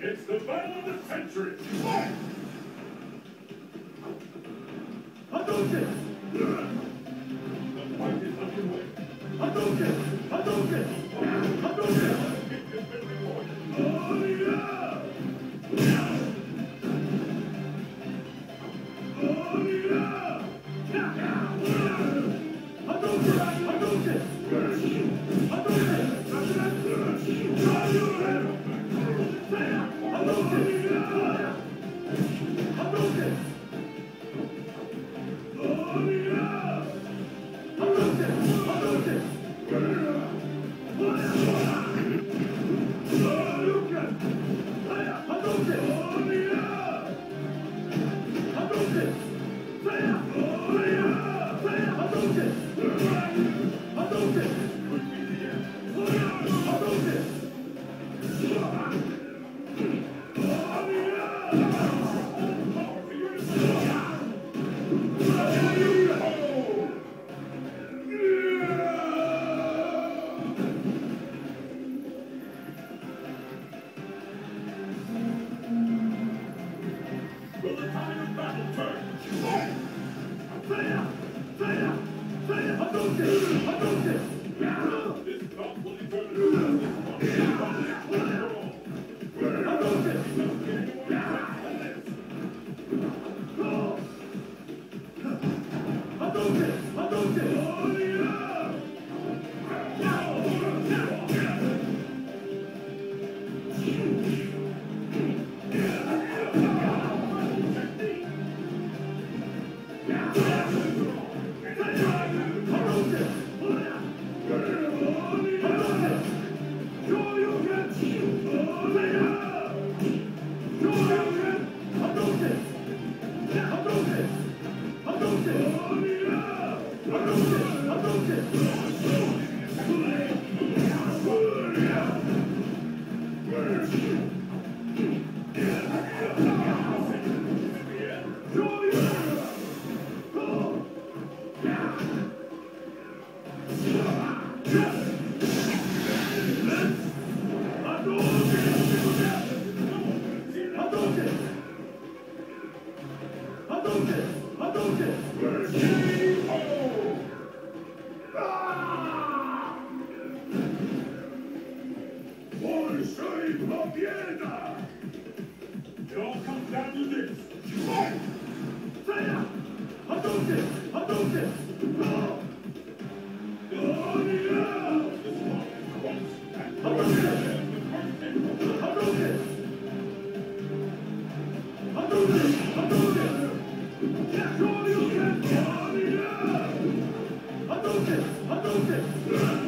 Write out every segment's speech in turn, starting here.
It's the battle of the century. Hadouken! The fight is underway. Hadouken! Hadouken! Hadouken! Hadouken! Oh, I don't care. Determine This one quotes and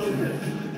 Thank you.